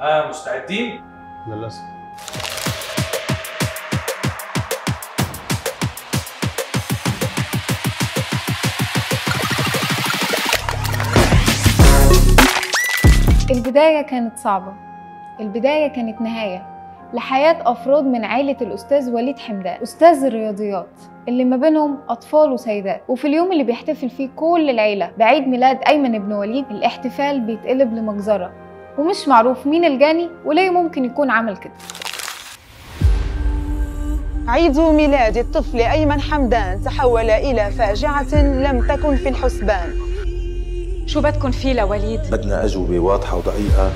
آه مستعدين؟ للأسف. البداية كانت صعبة. البداية كانت نهاية. لحياة أفراد من عائلة الأستاذ وليد حمدان أستاذ الرياضيات اللي ما بينهم أطفال وسيدات. وفي اليوم اللي بيحتفل فيه كل العيلة بعيد ميلاد أيمن بن وليد الاحتفال بيتقلب لمجزرة. ومش معروف مين الجاني وليه ممكن يكون عمل كده. عيد ميلاد الطفل أيمن حمدان تحول إلى فاجعة لم تكن في الحسبان. شو بدكن فيه لوليد؟ بدنا أجوبة واضحة ودقيقة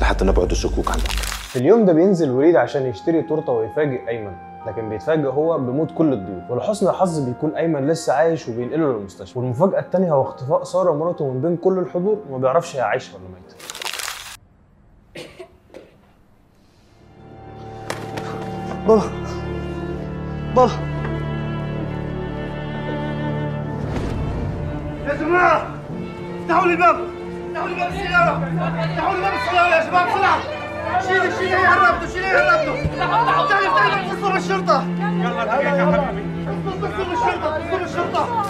لحتى نبعد الشكوك عنك في اليوم ده بينزل وليد عشان يشتري تورتة ويفاجئ أيمن لكن بيتفاجئ هو بموت كل الضيوف. ولحسن الحظ بيكون أيمن لسه عايش وبينقله للمستشفى. والمفاجأة الثانية هو اختفاء سارة مراته من بين كل الحضور وما بيعرفش هي عايشة ولا ميتة. بابا. بابا. يا جماعة افتحوا لي الباب. افتحوا لي باب السيارة. افتحوا لي باب السيارة يا شباب بسرعة. شيلي شيلي هربته شيلي هربته افتحي افتحي اتصلوا بالشرطة يلا يلا اتصلوا بالشرطة اتصلوا بالشرطة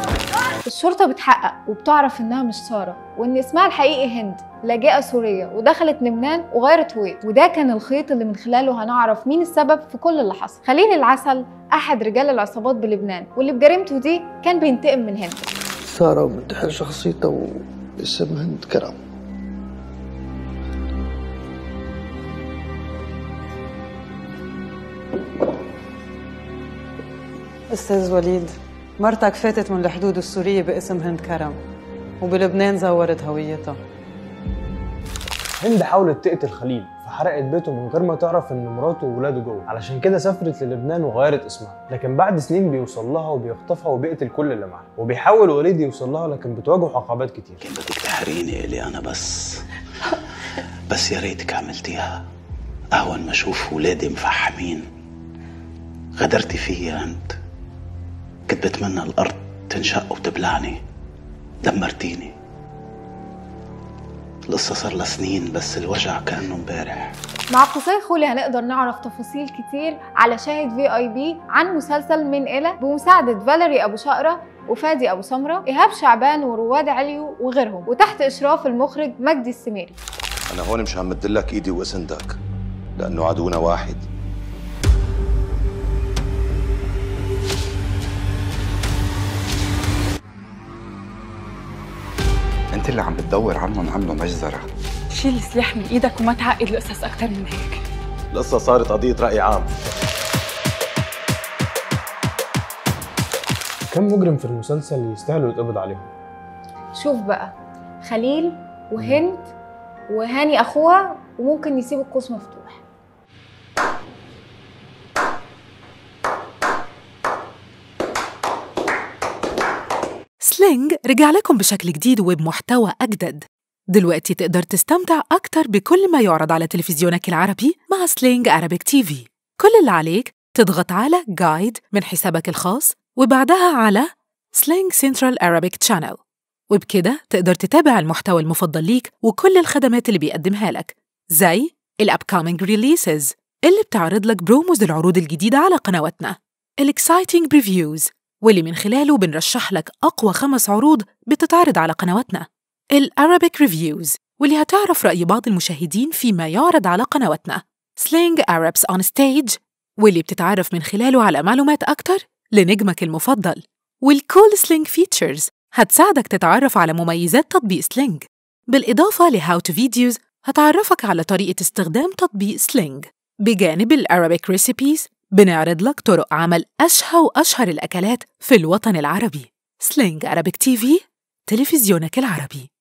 الشرطة بتحقق وبتعرف إنها مش سارة وإن اسمها الحقيقي هند لاجئة سورية ودخلت لبنان وغيرت هويت وده كان الخيط اللي من خلاله هنعرف مين السبب في كل اللي حصل. خليل العسل أحد رجال العصابات بلبنان واللي بجريمته دي كان بينتقم من هند. سارة منتحر شخصيتها واسم هند كرم. أستاذ وليد مرتك فاتت من الحدود السورية باسم هند كرم وبلبنان زورت هويتها. هند حاولت تقتل خليل فحرقت بيته من غير ما تعرف إن مراته وولاده جوه. علشان كده سافرت للبنان وغيرت اسمها. لكن بعد سنين بيوصل لها وبيخطفها وبيقتل كل اللي معاها وبيحاول وليد يوصل لها لكن بتواجهه عقبات كتير. كان بدك تحريني إلي أنا بس؟ بس يا ريتك عملتيها. أهون ما أشوف ولادي مفحمين. غدرتي فيا أنت كنت بتمنى الأرض تنشق وتبلعني. دمرتيني. القصة صار لها سنين بس الوجع كأنه امبارح. مع قصي خولي هنقدر نعرف تفاصيل كتير على شاهد في اي بي عن مسلسل من إلى بمساعدة فاليري أبو شقرة وفادي أبو سمرة إيهاب شعبان ورواد عليو وغيرهم وتحت إشراف المخرج مجدي السميري أنا هون مش عم لك إيدي وأسندك لأنه عدونا واحد. انت اللي عم بتدور عنهم عملوا مجزرة. شيل السلاح من إيدك وما تعقد القصص أكثر من هيك. القصة صارت قضية رأي عام. كم مجرم في المسلسل يستاهلوا يتقبض عليهم؟ شوف بقى خليل وهند وهاني أخوها وممكن يسيب القوس مفتوح. Sling رجع لكم بشكل جديد وبمحتوى أجدد. دلوقتي تقدر تستمتع أكتر بكل ما يعرض على تلفزيونك العربي مع Sling Arabic TV كل اللي عليك تضغط على Guide من حسابك الخاص وبعدها على Sling Central Arabic channel وبكده تقدر تتابع المحتوى المفضل ليك وكل الخدمات اللي بيقدمها لك زي ال upcoming releases اللي بتعرض لك promos العروض الجديدة على قنواتنا. ال exciting previews واللي من خلاله بنرشح لك أقوى خمس عروض بتتعرض على قنواتنا. ال Arabic reviews واللي هتعرف رأي بعض المشاهدين فيما يعرض على قنواتنا. Sling Arabs on Stage واللي بتتعرف من خلاله على معلومات أكتر لنجمك المفضل. وال cool Sling features هتساعدك تتعرف على مميزات تطبيق Sling بالإضافة ل how to videos هتعرفك على طريقة استخدام تطبيق Sling بجانب ال Arabic recipes بنعرض لك طرق عمل أشهى وأشهر الأكلات في الوطن العربي. Sling Arabic TV تلفزيونك العربي.